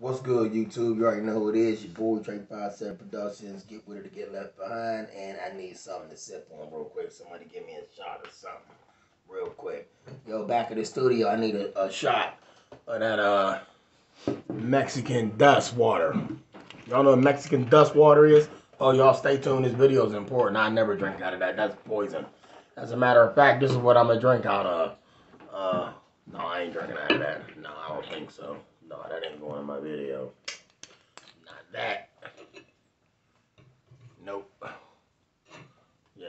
What's good, YouTube? You already know who it is. Your boy Trey Five Seven Productions. Get with it to get left behind, and I need something to sip on real quick. Somebody give me a shot or something, real quick. Yo, back at the studio, I need a, a shot of that uh Mexican dust water. Y'all know what Mexican dust water is? Oh, y'all stay tuned. This video is important. I never drink out of that. That's poison. As a matter of fact, this is what I'm gonna drink out of. Uh, no, I ain't drinking out of that. No, I don't think so. No, that ain't going in my video. Not that. Nope. Yeah,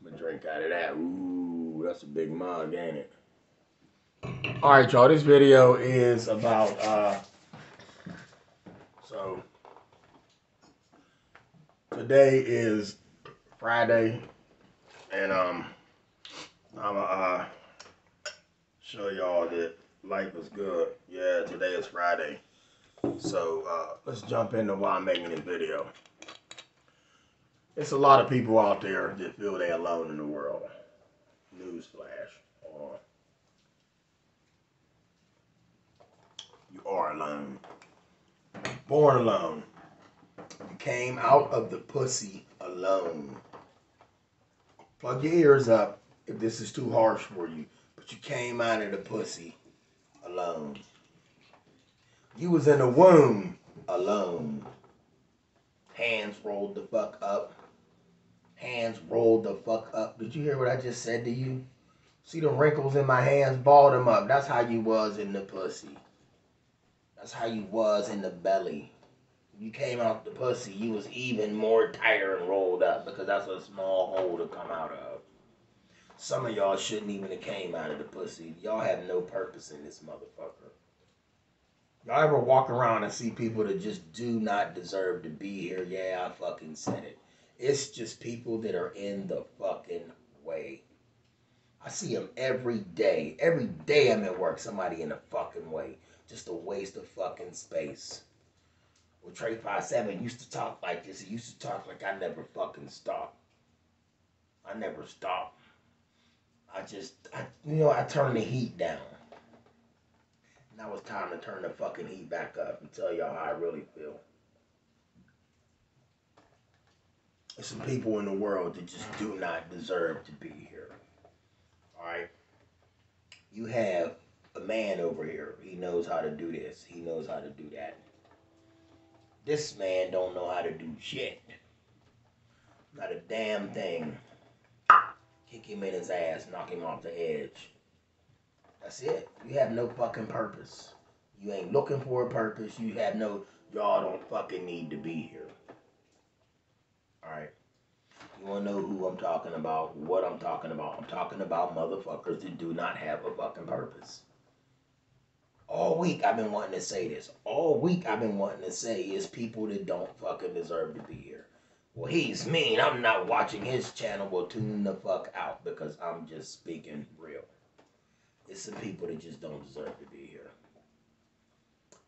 I'm gonna drink out of that. Ooh, that's a big mug, ain't it? All right, y'all. This video is about uh. So today is Friday, and um, I'ma uh show y'all that life is good. Yeah, today is Friday. So uh, let's jump into why I'm making this video. It's a lot of people out there that feel they're alone in the world. Newsflash. On. You are alone. Born alone. You came out of the pussy alone. Plug your ears up if this is too harsh for you. But you came out of the pussy alone. You was in the womb alone. Hands rolled the fuck up. Hands rolled the fuck up. Did you hear what I just said to you? See the wrinkles in my hands? Balled them up. That's how you was in the pussy. That's how you was in the belly. You came out the pussy, you was even more tighter and rolled up because that's a small hole to come out of. Some of y'all shouldn't even have came out of the pussy. Y'all have no purpose in this motherfucker. Y'all ever walk around and see people that just do not deserve to be here? Yeah, I fucking said it. It's just people that are in the fucking way. I see them every day. Every day I'm at work, somebody in the fucking way. Just a waste of fucking space. Well, Trey 57 used to talk like this. He used to talk like I never fucking stop. I never stop. I just, I, you know, I turned the heat down. Now it's time to turn the fucking heat back up and tell y'all how I really feel. There's some people in the world that just do not deserve to be here. Alright? You have a man over here. He knows how to do this. He knows how to do that. This man don't know how to do shit. Not a damn thing. Kick him in his ass, knock him off the edge. That's it. You have no fucking purpose. You ain't looking for a purpose. You have no, y'all don't fucking need to be here. Alright? You wanna know who I'm talking about, what I'm talking about? I'm talking about motherfuckers that do not have a fucking purpose. All week I've been wanting to say this. All week I've been wanting to say is people that don't fucking deserve to be here. Well, he's mean. I'm not watching his channel. Well, tune the fuck out because I'm just speaking real. It's the people that just don't deserve to be here.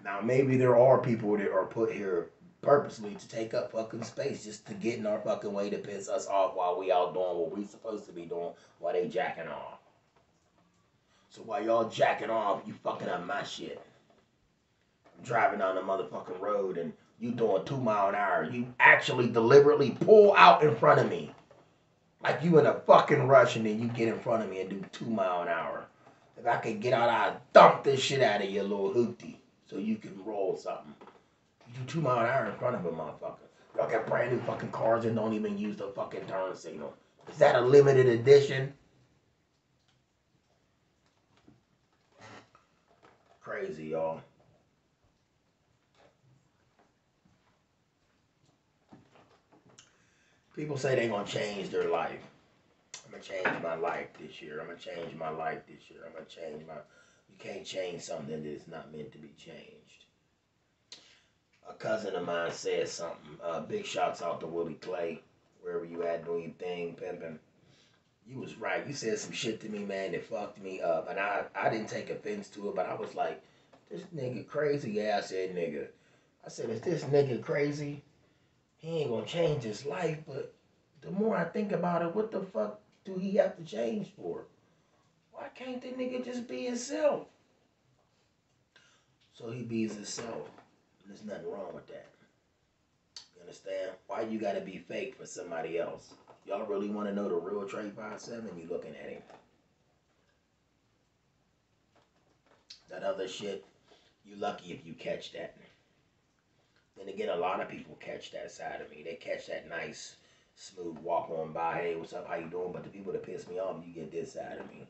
Now, maybe there are people that are put here purposely to take up fucking space just to get in our fucking way to piss us off while we all doing what we supposed to be doing while they jacking off. So while y'all jacking off, you fucking up my shit. I'm driving down the motherfucking road and you doing two mile an hour. You actually deliberately pull out in front of me. Like you in a fucking rush and then you get in front of me and do two mile an hour. If I could get out, I'd dump this shit out of your little hoopty so you can roll something. You do two mile an hour in front of a motherfucker. Y'all got brand new fucking cars and don't even use the fucking turn signal. Is that a limited edition? Crazy, y'all. People say they're gonna change their life. I'm gonna change my life this year. I'm gonna change my life this year. I'm gonna change my. You can't change something that is not meant to be changed. A cousin of mine said something. Uh, big shouts out to Willie Clay, wherever you at doing your thing, pimping. You was right. You said some shit to me, man, that fucked me up, and I I didn't take offense to it, but I was like, this nigga crazy. Yeah, I said nigga. I said, is this nigga crazy? He ain't gonna change his life, but the more I think about it, what the fuck do he have to change for? Why can't the nigga just be himself? So he be himself. There's nothing wrong with that. You understand? Why you gotta be fake for somebody else? Y'all really want to know the real Trey Five Seven? You looking at him? That other shit, you lucky if you catch that. Then again, a lot of people catch that side of me. They catch that nice, smooth walk on by. Hey, what's up? How you doing? But the people that piss me off, you get this side of me.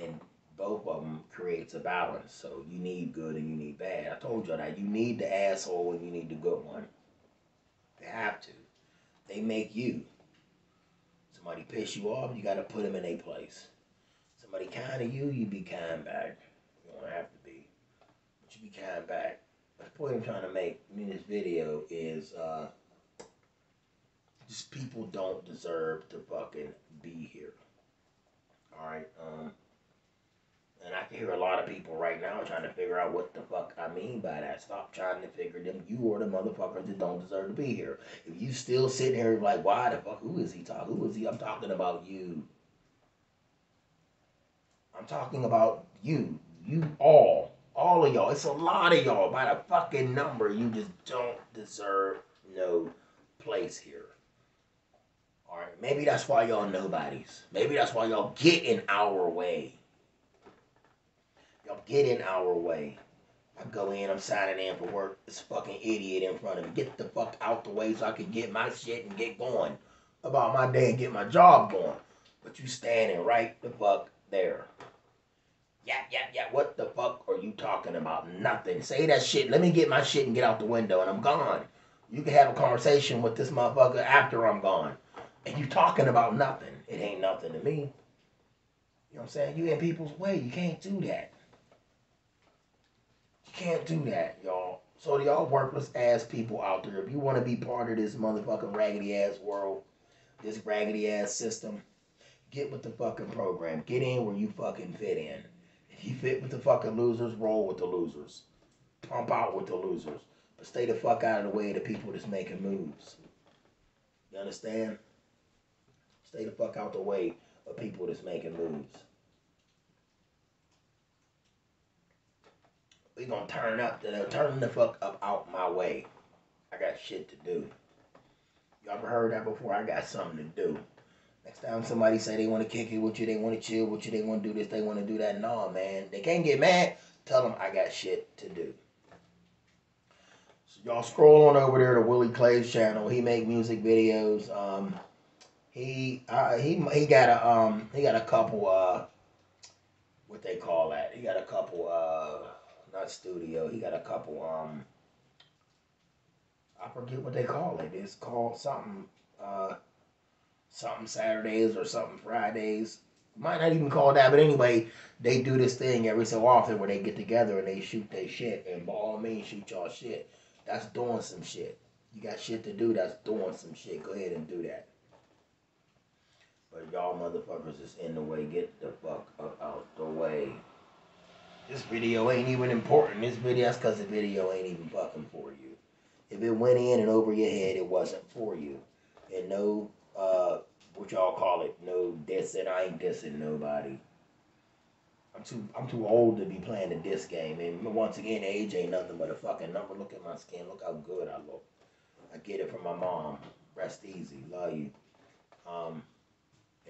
And both of them creates a balance. So you need good and you need bad. I told you that. You need the asshole and you need the good one. They have to. They make you. Somebody piss you off, you got to put them in a place. Somebody kind to you, you be kind back. You don't have to be, but you be kind back. Point I'm trying to make in this video is uh, just people don't deserve to fucking be here. All right. Um, and I can hear a lot of people right now trying to figure out what the fuck I mean by that. Stop trying to figure them. You are the motherfuckers that don't deserve to be here. If you still sitting here like, why the fuck? Who is he talking? Who is he? I'm talking about you. I'm talking about you. You all. All of y'all. It's a lot of y'all. By the fucking number, you just don't deserve no place here. Alright, maybe that's why y'all nobodies. Maybe that's why y'all get in our way. Y'all get in our way. I go in, I'm signing in for work. This fucking idiot in front of me. Get the fuck out the way so I can get my shit and get going about my day and get my job going. But you standing right the fuck there. Yeah, yeah, yeah. What the fuck are you talking about? Nothing. Say that shit. Let me get my shit and get out the window and I'm gone. You can have a conversation with this motherfucker after I'm gone. And you talking about nothing. It ain't nothing to me. You know what I'm saying? You in people's way. You can't do that You can't do that, y'all. So y'all worthless ass people out there, if you want to be part of this motherfucking raggedy ass world, this raggedy ass system, get with the fucking program. Get in where you fucking fit in. You fit with the fucking losers, roll with the losers. Pump out with the losers. But stay the fuck out of the way of the people that's making moves. You understand? Stay the fuck out the way of people that's making moves. we gonna turn up turn the fuck up out my way. I got shit to do. Y'all ever heard that before? I got something to do. Next time somebody say they want to kick it with you, they want to chill with you, they want to do this, they want to do that. No, man, they can't get mad. Tell them I got shit to do. So y'all scroll on over there to Willie Clay's channel. He make music videos. Um, he uh, he he got a um he got a couple uh what they call that. He got a couple uh not studio. He got a couple um I forget what they call it. It's called something uh something Saturdays or something Fridays. Might not even call that, but anyway, they do this thing every so often where they get together and they shoot their shit. And by all means, shoot y'all shit. That's doing some shit. You got shit to do, that's doing some shit. Go ahead and do that. But y'all motherfuckers is in the way. Get the fuck out the way. This video ain't even important. This video, that's because the video ain't even fucking for you. If it went in and over your head, it wasn't for you. And no, uh, what y'all call it, no dissing. I ain't dissing nobody. I'm too, I'm too old to be playing the diss game. And once again, age ain't nothing but a fucking number. Look at my skin. Look how good I look. I get it from my mom. Rest easy. Love you. Um,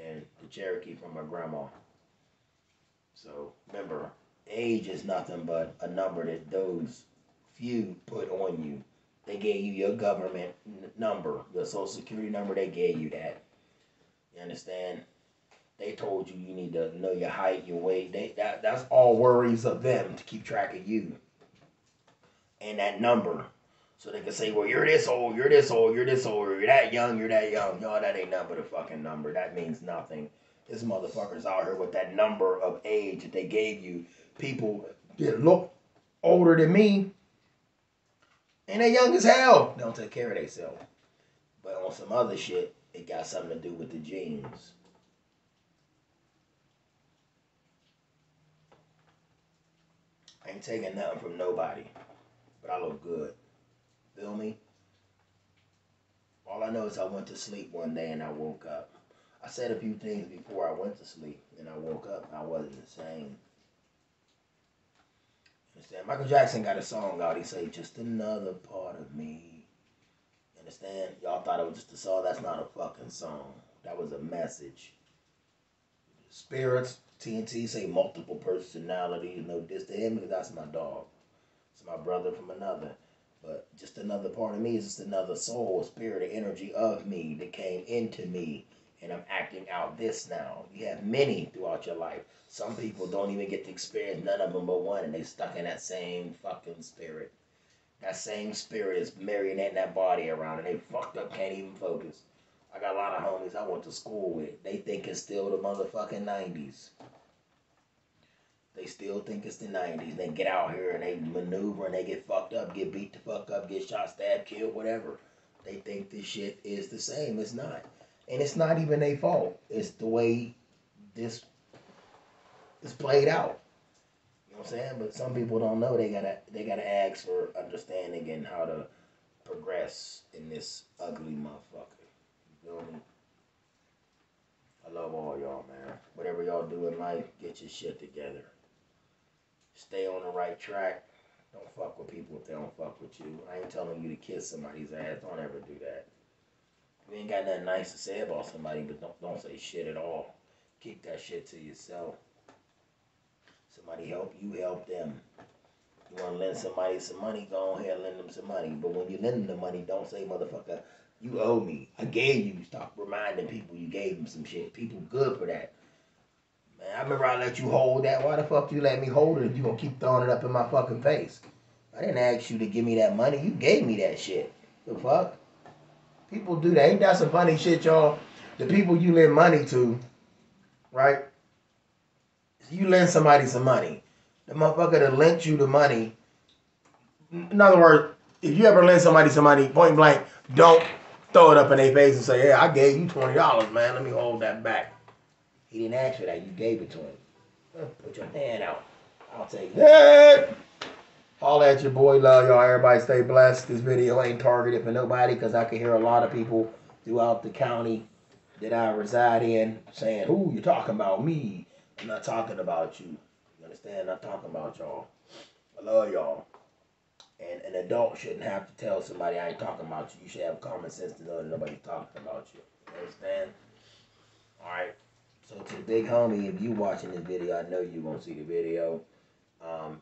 and the Cherokee from my grandma. So remember, age is nothing but a number that those few put on you. They gave you your government number, the social security number, they gave you that. You understand? They told you you need to know your height, your weight. They that that's all worries of them to keep track of you. And that number. So they can say, well, you're this old, you're this old, you're this old, you're that young, you're that young. Y'all, that ain't nothing but a fucking number. That means nothing. This motherfucker's out here with that number of age that they gave you people that look older than me and they young as hell don't take care of themselves. But on some other shit, it got something to do with the genes. I ain't taking nothing from nobody, but I look good. Feel me? All I know is I went to sleep one day and I woke up. I said a few things before I went to sleep and I woke up. I wasn't the same. Understand? Michael Jackson got a song out. He say, "Just another part of me." Understand? Y'all thought it was just a song. That's not a fucking song. That was a message. Spirits, TNT say multiple personalities. No diss to him because that's my dog. It's my brother from another. But just another part of me is just another soul, spirit, energy of me that came into me. And I'm acting out this now. You have many throughout your life. Some people don't even get to experience none of them but one, and they stuck in that same fucking spirit. That same spirit is marioneting that body around, and they fucked up, can't even focus. I got a lot of homies I went to school with. They think it's still the motherfucking 90s. They still think it's the 90s. They get out here and they maneuver and they get fucked up, get beat the fuck up, get shot, stabbed, killed, whatever. They think this shit is the same. It's not. And it's not even their fault. It's the way this is played out. You know what I'm saying? But some people don't know they gotta they gotta ask for understanding and how to progress in this ugly motherfucker. You feel me? I love all y'all, man. Whatever y'all do in life, get your shit together. Stay on the right track. Don't fuck with people if they don't fuck with you. I ain't telling you to kiss somebody's ass. Don't ever do that. You ain't got nothing nice to say about somebody, but don't don't say shit at all. Keep that shit to yourself. Somebody help you, help them. You want to lend somebody some money, go ahead and lend them some money. But when you lend them the money, don't say, motherfucker, you owe me. I gave you. Stop reminding people you gave them some shit. People good for that. Man, I remember I let you hold that. Why the fuck you let me hold it if you gonna keep throwing it up in my fucking face? I didn't ask you to give me that money. You gave me that shit. The fuck? People do that. Ain't that some funny shit, y'all? The people you lend money to, right? You lend somebody some money. The motherfucker that lent you the money. In other words, if you ever lend somebody some money, point blank, don't throw it up in their face and say, "Yeah, I gave you twenty dollars, man. Let me hold that back." He didn't ask for that. You gave it to him. Put your hand out. I'll take that. Holla at your boy. Love y'all. Everybody stay blessed. This video ain't targeted for nobody because I can hear a lot of people throughout the county that I reside in saying, Who you talking about? Me. I'm not talking about you. You understand? I'm not talking about y'all. I love y'all. And an adult shouldn't have to tell somebody I ain't talking about you. You should have common sense to know that nobody's talking about you. You understand? Alright. So to big homie, if you watching this video, I know you won't see the video. Um,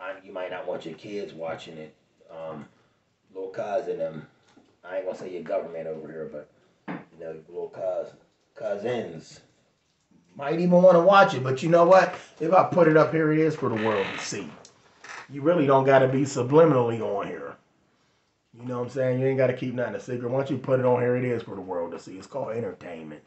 I, you might not want your kids watching it. Um, little cousin them, I ain't gonna say your government over here, but you know, little cousin, cousins might even want to watch it. But you know what? If I put it up here, it is for the world to see. You really don't got to be subliminally on here. You know what I'm saying? You ain't got to keep nothing a secret. Once you put it on here, it is for the world to see. It's called entertainment.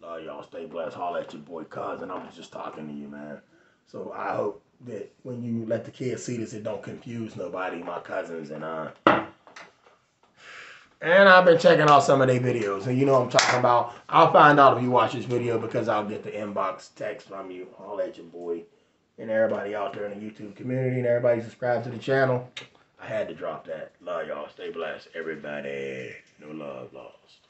Love y'all. Stay blessed. Holla at your boy cousin. I was just talking to you, man. So I hope that when you let the kids see this, it don't confuse nobody, my cousins and uh. And I've been checking out some of their videos, and you know I'm talking about. I'll find out if you watch this video because I'll get the inbox text from you. Holla at your boy and everybody out there in the YouTube community and everybody subscribe to the channel. I had to drop that. Love y'all. Stay blessed, everybody. No love lost.